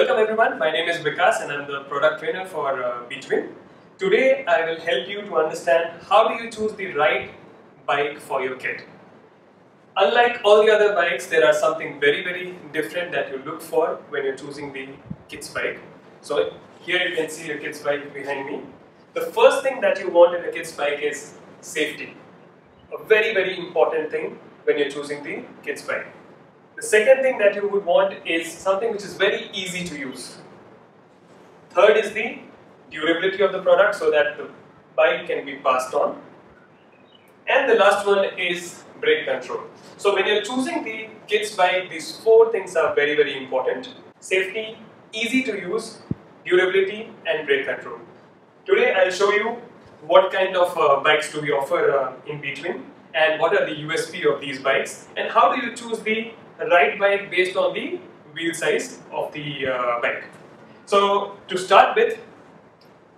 Welcome everyone, my name is Vikash and I'm the product trainer for uh, Btwin. Today I will help you to understand how do you choose the right bike for your kid. Unlike all the other bikes, there are something very very different that you look for when you're choosing the kid's bike. So here you can see your kid's bike behind me. The first thing that you want in a kid's bike is safety. A very very important thing when you're choosing the kid's bike. The second thing that you would want is something which is very easy to use. Third is the durability of the product so that the bike can be passed on. And the last one is brake control. So when you're choosing the kids bike, these four things are very, very important. Safety, easy to use, durability and brake control. Today I'll show you what kind of uh, bikes do we offer uh, in Btwin and what are the USP of these bikes and how do you choose the right bike based on the wheel size of the uh, bike. So to start with,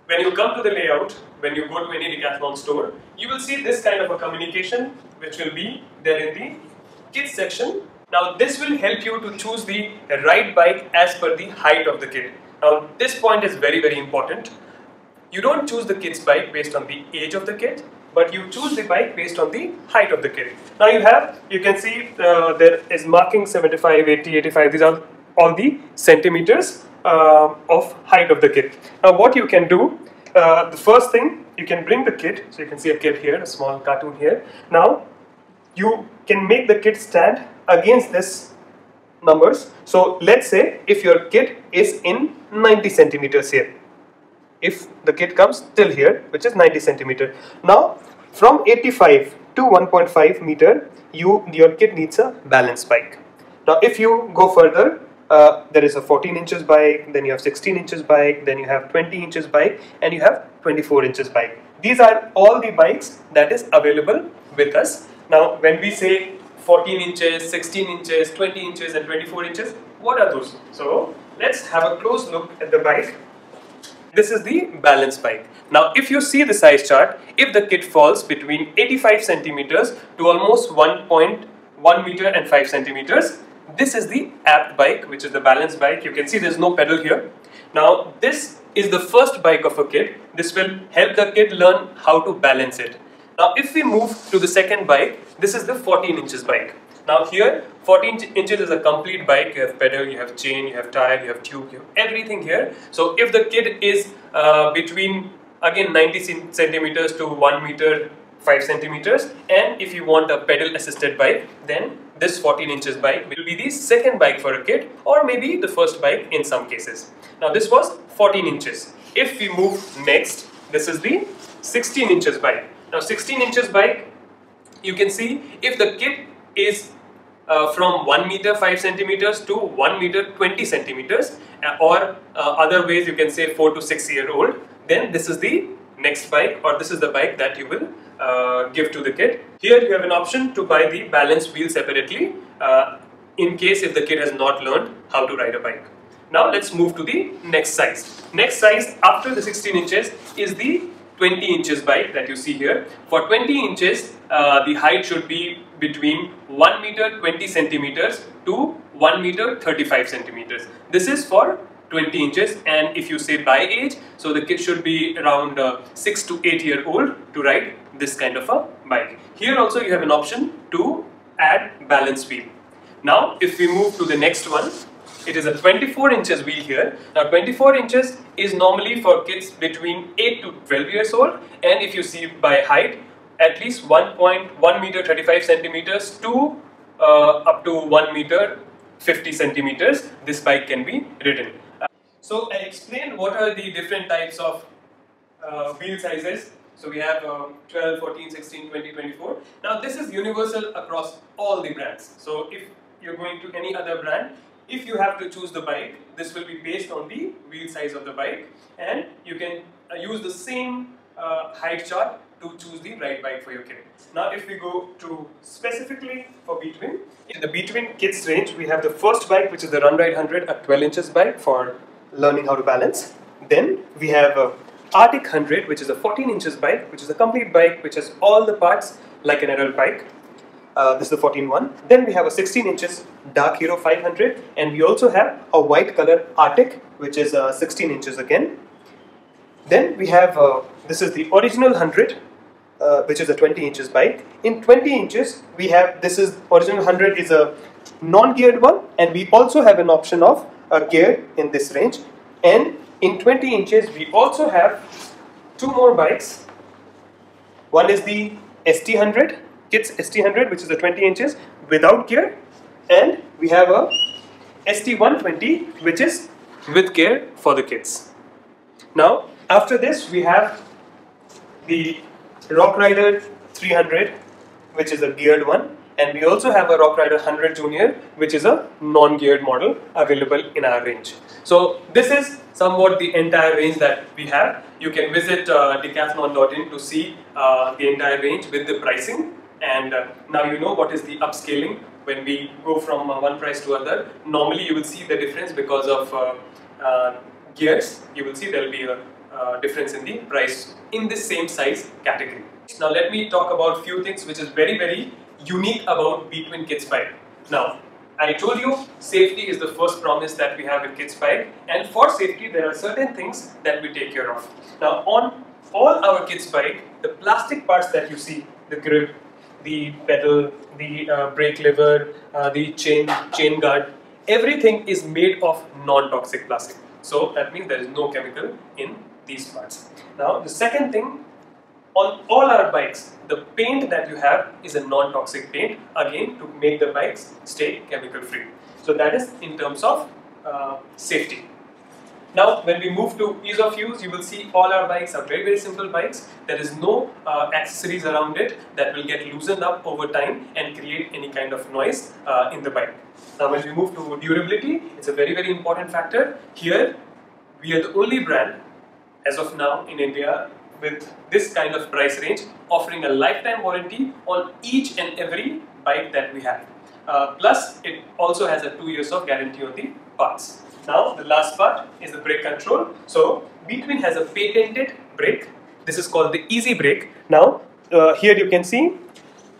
when you come to the layout, when you go to any Decathlon store, you will see this kind of a communication which will be there in the kids section. Now this will help you to choose the right bike as per the height of the kid. Now this point is very very important. You don't choose the kid's bike based on the age of the kid, but you choose the bike based on the height of the kid. Now you have, you can see uh, there is marking 75, 80, 85, these are all the centimeters uh, of height of the kid. Now what you can do, uh, the first thing, you can bring the kid, so you can see a kid here, a small cartoon here. Now you can make the kid stand against this numbers. So let's say if your kid is in 90 centimeters here if the kid comes till here which is 90 centimeter. Now from 85 to 1.5 meter you your kid needs a balance bike. Now if you go further uh, there is a 14 inches bike then you have 16 inches bike then you have 20 inches bike and you have 24 inches bike. These are all the bikes that is available with us. Now when we say 14 inches 16 inches 20 inches and 24 inches what are those? So let's have a close look at the bike this is the balance bike. Now if you see the size chart, if the kit falls between 85 centimeters to almost 1.1 meter and 5 centimeters, this is the apt bike which is the balance bike. You can see there's no pedal here. Now this is the first bike of a kid. This will help the kid learn how to balance it. Now if we move to the second bike, this is the 14 inches bike. Now here, 14 inches is a complete bike. You have pedal, you have chain, you have tire, you have tube, you have everything here. So if the kid is uh, between again 90 centimeters to 1 meter 5 centimeters and if you want a pedal assisted bike then this 14 inches bike will be the second bike for a kid or maybe the first bike in some cases. Now this was 14 inches. If we move next, this is the 16 inches bike. Now 16 inches bike, you can see if the kid is uh, from 1 meter 5 centimeters to 1 meter 20 centimeters uh, or uh, other ways you can say 4 to 6 year old then this is the next bike or this is the bike that you will uh, give to the kid. Here you have an option to buy the balance wheel separately uh, in case if the kid has not learned how to ride a bike. Now let's move to the next size. Next size after the 16 inches is the 20 inches bike that you see here. For 20 inches, uh, the height should be between 1 meter 20 centimeters to 1 meter 35 centimeters. This is for 20 inches and if you say by age, so the kid should be around uh, 6 to 8 year old to ride this kind of a bike. Here also you have an option to add balance wheel. Now if we move to the next one, it is a 24 inches wheel here. Now 24 inches is normally for kids between 8 to 12 years old and if you see by height at least 1.1 meter 35 centimeters to uh, up to 1 meter 50 centimeters this bike can be ridden. Uh, so I explained what are the different types of uh, wheel sizes. So we have um, 12, 14, 16, 20, 24. Now this is universal across all the brands. So if you're going to any other brand, if you have to choose the bike, this will be based on the wheel size of the bike and you can uh, use the same uh, height chart to choose the right bike for your kid. Now if we go to specifically for Btwin, in the Btwin kids range we have the first bike which is the Run Ride 100, a 12 inches bike for learning how to balance. Then we have a Arctic 100 which is a 14 inches bike which is a complete bike which has all the parts like an adult bike. Uh, this is the 14 one. Then we have a 16 inches Dark Hero 500 and we also have a white color Arctic which is uh, 16 inches again. Then we have, uh, this is the original 100 uh, which is a 20 inches bike. In 20 inches we have, this is original 100 is a non-geared one and we also have an option of a gear in this range and in 20 inches we also have two more bikes. One is the ST100 Kids ST100 which is a 20 inches without gear and we have a ST120 which is with gear for the kids. Now after this we have the Rockrider 300 which is a geared one and we also have a Rockrider 100 Junior which is a non-geared model available in our range. So this is somewhat the entire range that we have. You can visit uh, decathlon.in to see uh, the entire range with the pricing and uh, now you know what is the upscaling when we go from uh, one price to other. Normally you will see the difference because of uh, uh, gears. You will see there will be a difference in the price in the same size category. Now let me talk about few things which is very very unique about Btwin Kids Bike. Now I told you safety is the first promise that we have with Kids Bike and for safety there are certain things that we take care of. Now on all our Kids Bike, the plastic parts that you see, the grip, the pedal, the uh, brake lever, uh, the chain, chain guard, everything is made of non-toxic plastic. So that means there is no chemical in these parts. Now the second thing, on all our bikes, the paint that you have is a non-toxic paint, again to make the bikes stay chemical free. So that is in terms of uh, safety. Now, when we move to ease of use, you will see all our bikes are very, very simple bikes. There is no uh, accessories around it that will get loosened up over time and create any kind of noise uh, in the bike. Now, when we move to durability, it's a very, very important factor. Here, we are the only brand, as of now, in India with this kind of price range, offering a lifetime warranty on each and every bike that we have. Uh, plus, it also has a two years of guarantee on the parts. Now the last part is the brake control. So Btwin has a patented brake. This is called the easy brake. Now uh, here you can see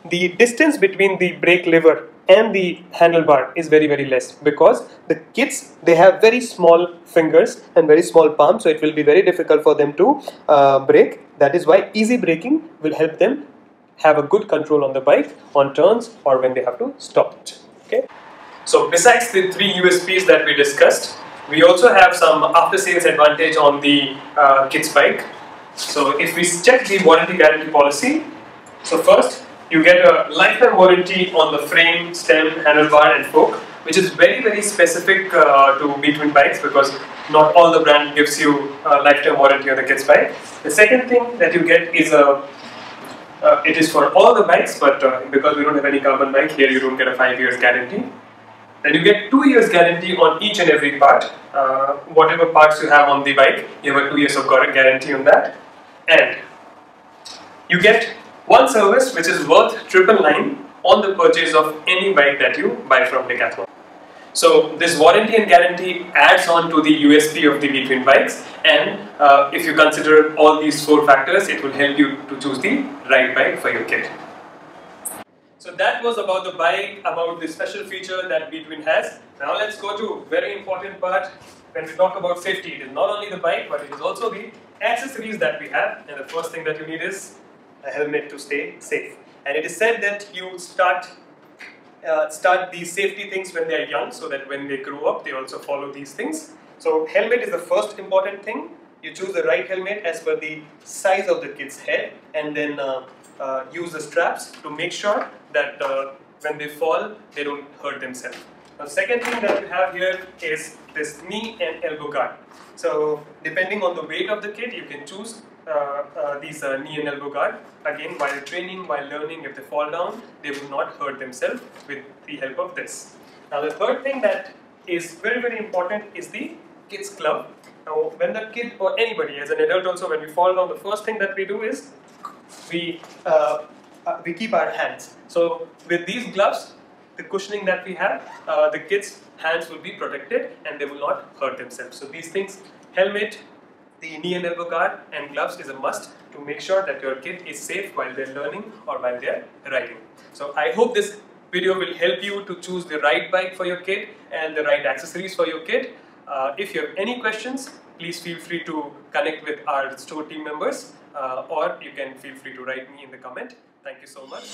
the distance between the brake lever and the handlebar is very very less because the kids they have very small fingers and very small palms so it will be very difficult for them to uh, brake that is why easy braking will help them have a good control on the bike on turns or when they have to stop it okay so besides the three USPs that we discussed, we also have some after sales advantage on the uh, kids bike. So if we check the warranty guarantee policy, so first you get a lifetime warranty on the frame, stem, handlebar and fork which is very very specific uh, to Btwin bikes because not all the brand gives you a lifetime warranty on the kids bike. The second thing that you get is a uh, it is for all the bikes but uh, because we don't have any carbon bike here you don't get a 5 years guarantee then you get two years guarantee on each and every part. Uh, whatever parts you have on the bike, you have a two years of guarantee on that. And you get one service which is worth triple nine on the purchase of any bike that you buy from Decathlon. So this warranty and guarantee adds on to the USP of the Btwin bikes and uh, if you consider all these four factors, it will help you to choose the right bike for your kit. So that was about the bike, about the special feature that Btwin has. Now let's go to very important part when we talk about safety. It is not only the bike, but it is also the accessories that we have. And the first thing that you need is a helmet to stay safe. And it is said that you start uh, start these safety things when they are young, so that when they grow up, they also follow these things. So helmet is the first important thing. You choose the right helmet as per the size of the kid's head, and then uh, uh, use the straps to make sure that uh, when they fall, they don't hurt themselves. The second thing that you have here is this knee and elbow guard. So depending on the weight of the kid, you can choose uh, uh, these uh, knee and elbow guard. Again, while training, while learning, if they fall down, they will not hurt themselves with the help of this. Now the third thing that is very very important is the kid's glove. Now when the kid or anybody as an adult also when we fall down, the first thing that we do is we, uh, uh, we keep our hands. So with these gloves, the cushioning that we have, uh, the kids' hands will be protected and they will not hurt themselves. So these things, helmet, the knee and elbow guard and gloves is a must to make sure that your kid is safe while they're learning or while they're riding. So I hope this video will help you to choose the right bike for your kid and the right accessories for your kid. Uh, if you have any questions, please feel free to connect with our store team members uh, or you can feel free to write me in the comment. Thank you so much.